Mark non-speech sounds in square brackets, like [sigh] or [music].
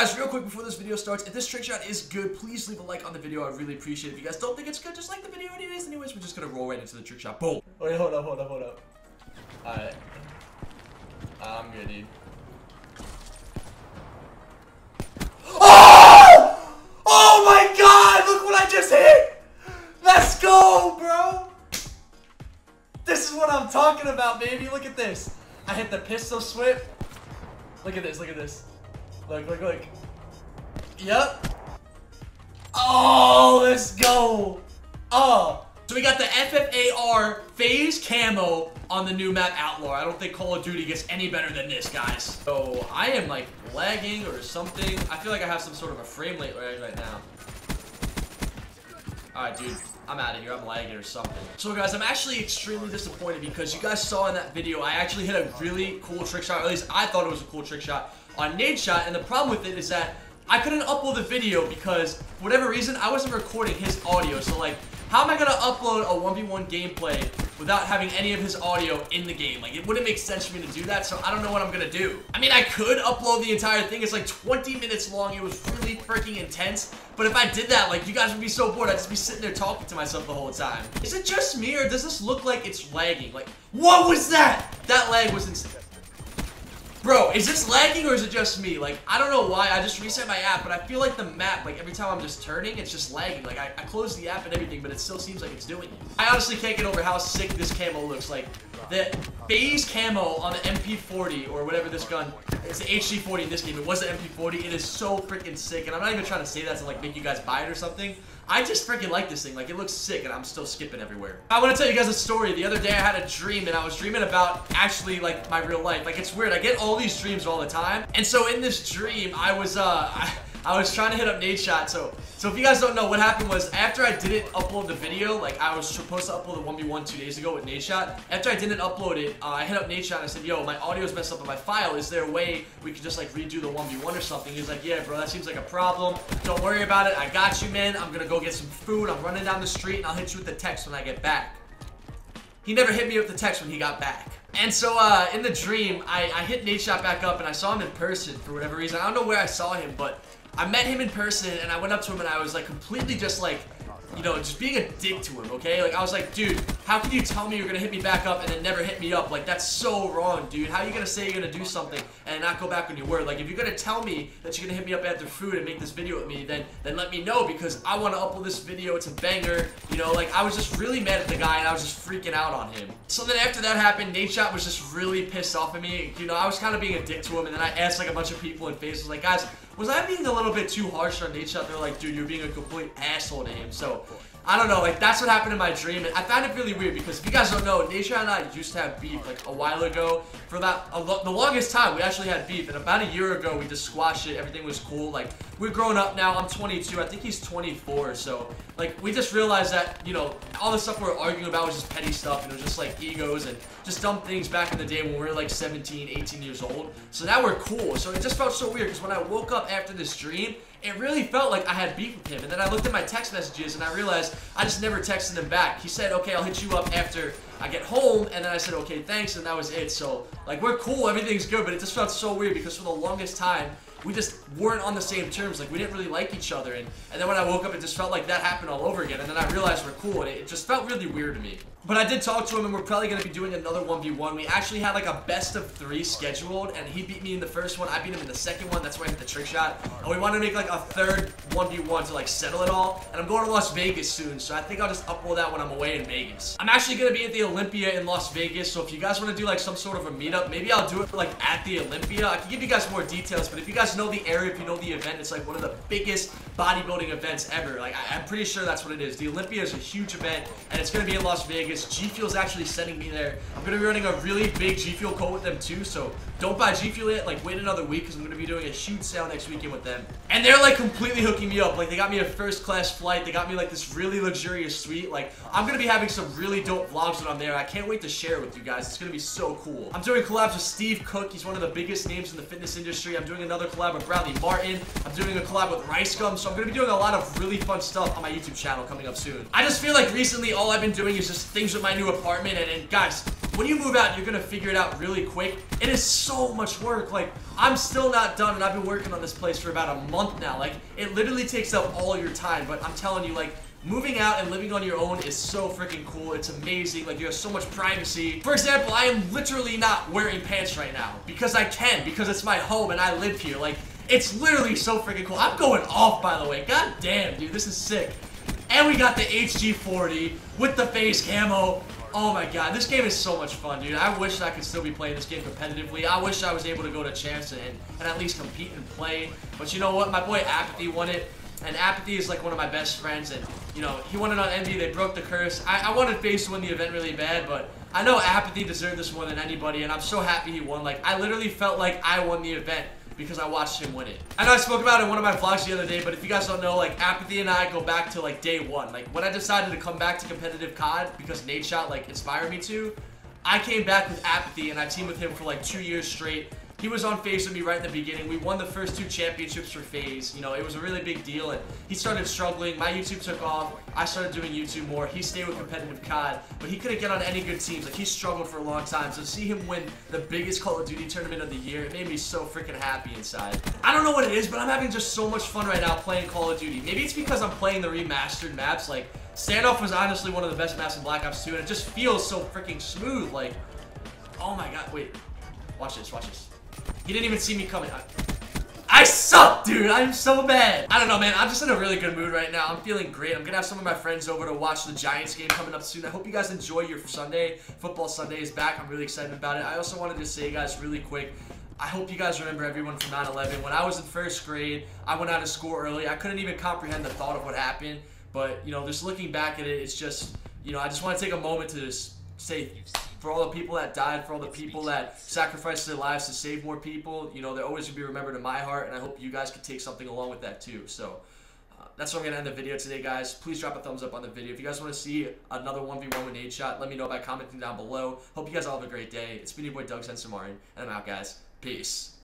guys, real quick before this video starts, if this trick shot is good, please leave a like on the video. I really appreciate it. If you guys don't think it's good, just like the video anyways. Anyways, we're just gonna roll right into the trick shot. Boom. Oh, wait, hold up, hold up, hold up. Alright. I'm good, dude. [gasps] Oh! Oh my god! Look what I just hit! Let's go, bro! This is what I'm talking about, baby. Look at this. I hit the pistol whip. Look at this, look at this. Look, look, look. Yep. Oh, let's go. Oh. So we got the FFAR FaZe camo on the new map Outlaw. I don't think Call of Duty gets any better than this, guys. So I am like lagging or something. I feel like I have some sort of a frame rate right, right now. Alright, dude. I'm out of here. I'm lagging or something. So, guys, I'm actually extremely disappointed because you guys saw in that video, I actually hit a really cool trick shot. At least I thought it was a cool trick shot on Nadeshot. And the problem with it is that I couldn't upload the video because, for whatever reason, I wasn't recording his audio. So, like, how am I going to upload a 1v1 gameplay without having any of his audio in the game? Like, it wouldn't make sense for me to do that, so I don't know what I'm going to do. I mean, I could upload the entire thing. It's like 20 minutes long. It was really freaking intense. But if I did that, like, you guys would be so bored. I'd just be sitting there talking to myself the whole time. Is it just me, or does this look like it's lagging? Like, what was that? That lag was insane. Bro, is this lagging or is it just me? Like, I don't know why. I just reset my app, but I feel like the map, like, every time I'm just turning, it's just lagging. Like, I, I the app and everything, but it still seems like it's doing it. I honestly can't get over how sick this camo looks. Like, the FaZe camo on the MP40, or whatever this gun, it's the HG40 in this game. It was the MP40. It is so freaking sick, and I'm not even trying to say that to, like, make you guys buy it or something. I just freaking like this thing. Like, it looks sick, and I'm still skipping everywhere. I want to tell you guys a story. The other day, I had a dream, and I was dreaming about actually, like, my real life. Like, it's weird. I get all these dreams all the time. And so in this dream, I was, uh... [laughs] I, I was trying to hit up Nadeshot, so so if you guys don't know, what happened was after I didn't upload the video, like I was supposed to upload the 1v1 two days ago with Nadeshot, after I didn't upload it, uh, I hit up Nadeshot and I said, yo, my audio's messed up on my file, is there a way we could just like redo the 1v1 or something? He's like, yeah bro, that seems like a problem, don't worry about it, I got you man, I'm gonna go get some food, I'm running down the street and I'll hit you with the text when I get back. He never hit me with the text when he got back. And so, uh, in the dream, I, I hit Nadeshot back up and I saw him in person for whatever reason. I don't know where I saw him, but I met him in person and I went up to him and I was like completely just like, you know, just being a dick to him, okay? Like, I was like, dude, how can you tell me you're gonna hit me back up and then never hit me up? Like, that's so wrong, dude. How are you gonna say you're gonna do something and not go back on your word? Like, if you're gonna tell me that you're gonna hit me up after food and make this video with me, then then let me know because I wanna upload this video. It's a banger, you know? Like, I was just really mad at the guy and I was just freaking out on him. So then after that happened, Nadeshot was just really pissed off at me. You know, I was kind of being a dick to him and then I asked, like, a bunch of people in Facebook, like, guys, was I being a little bit too harsh on Nadeshot? They're like, dude, you're being a complete asshole to him. So, I don't know, like, that's what happened in my dream, and I found it really weird, because if you guys don't know, Nature and I used to have beef, like, a while ago. For that, lo the longest time, we actually had beef, and about a year ago, we just squashed it, everything was cool, like, we're growing up now, I'm 22, I think he's 24, so, like, we just realized that, you know, all the stuff we were arguing about was just petty stuff, and it was just, like, egos, and just dumb things back in the day when we were, like, 17, 18 years old, so now we're cool, so it just felt so weird, because when I woke up after this dream, it really felt like I had beef with him. And then I looked at my text messages and I realized I just never texted him back. He said, okay, I'll hit you up after I get home. And then I said, okay, thanks. And that was it. So, like, we're cool. Everything's good. But it just felt so weird because for the longest time, we just weren't on the same terms. Like, we didn't really like each other. And, and then when I woke up, it just felt like that happened all over again. And then I realized we're cool. And it, it just felt really weird to me. But I did talk to him, and we're probably going to be doing another 1v1. We actually had, like, a best of three scheduled, and he beat me in the first one. I beat him in the second one. That's where I hit the trick shot. And we wanted to make, like, a third 1v1 to, like, settle it all. And I'm going to Las Vegas soon, so I think I'll just upload that when I'm away in Vegas. I'm actually going to be at the Olympia in Las Vegas, so if you guys want to do, like, some sort of a meetup, maybe I'll do it, like, at the Olympia. I can give you guys more details, but if you guys know the area, if you know the event, it's, like, one of the biggest bodybuilding events ever. Like, I am pretty sure that's what it is. The Olympia is a huge event, and it's going to be in Las Vegas. G Fuel's actually actually sending me there. I'm going to be running a really big G Fuel code with them too, so don't buy G Fuel yet. Like, wait another week because I'm going to be doing a huge sale next weekend with them. And they're, like, completely hooking me up. Like, they got me a first-class flight. They got me, like, this really luxurious suite. Like, I'm going to be having some really dope vlogs when I'm there. I can't wait to share it with you guys. It's going to be so cool. I'm doing collabs with Steve Cook. He's one of the biggest names in the fitness industry. I'm doing another collab with Bradley Martin. I'm doing a collab with RiceGum. So I'm going to be doing a lot of really fun stuff on my YouTube channel coming up soon. I just feel like recently all I've been doing is just things with my new apartment. And, and guys, when you move out, you're gonna figure it out really quick. It is so much work. Like, I'm still not done, and I've been working on this place for about a month now. Like, it literally takes up all your time, but I'm telling you, like, Moving out and living on your own is so freaking cool. It's amazing. Like, you have so much privacy. For example, I am literally not wearing pants right now because I can, because it's my home and I live here. Like, it's literally so freaking cool. I'm going off, by the way. God damn, dude. This is sick. And we got the HG40 with the FaZe camo. Oh my god, this game is so much fun, dude. I wish I could still be playing this game competitively. I wish I was able to go to Champs and, and at least compete and play. But you know what? My boy Apathy won it. And Apathy is like one of my best friends. And, you know, he won it on Envy. They broke the curse. I, I wanted FaZe to win the event really bad, but I know Apathy deserved this more than anybody. And I'm so happy he won. Like, I literally felt like I won the event because I watched him win it. I know I spoke about it in one of my vlogs the other day, but if you guys don't know, like, Apathy and I go back to, like, day one. Like, when I decided to come back to competitive COD because Nadeshot, like, inspired me to, I came back with Apathy and I teamed with him for, like, two years straight. He was on FaZe with me right in the beginning. We won the first two championships for FaZe. You know, it was a really big deal, and he started struggling. My YouTube took off. I started doing YouTube more. He stayed with competitive COD, but he couldn't get on any good teams. Like, he struggled for a long time. So to see him win the biggest Call of Duty tournament of the year, it made me so freaking happy inside. I don't know what it is, but I'm having just so much fun right now playing Call of Duty. Maybe it's because I'm playing the remastered maps. Like, Standoff was honestly one of the best maps in Black Ops 2, and it just feels so freaking smooth. Like, oh my god, wait. Watch this, watch this. He didn't even see me coming. I, I suck, dude. I'm so bad. I don't know, man. I'm just in a really good mood right now. I'm feeling great. I'm gonna have some of my friends over to watch the Giants game coming up soon. I hope you guys enjoy your Sunday. Football Sunday is back. I'm really excited about it. I also wanted to say, guys, really quick, I hope you guys remember everyone from 9-11. When I was in first grade, I went out of school early. I couldn't even comprehend the thought of what happened. But, you know, just looking back at it, it's just, you know, I just want to take a moment to just say for all the people that died, for all the people that sacrificed their lives to save more people, you know, they're always going to be remembered in my heart, and I hope you guys can take something along with that too. So uh, that's where I'm going to end the video today, guys. Please drop a thumbs up on the video. If you guys want to see another 1v1 with Nadeshot, let me know by commenting down below. Hope you guys all have a great day. It's been your boy Doug Censor Martin, and I'm out, guys. Peace.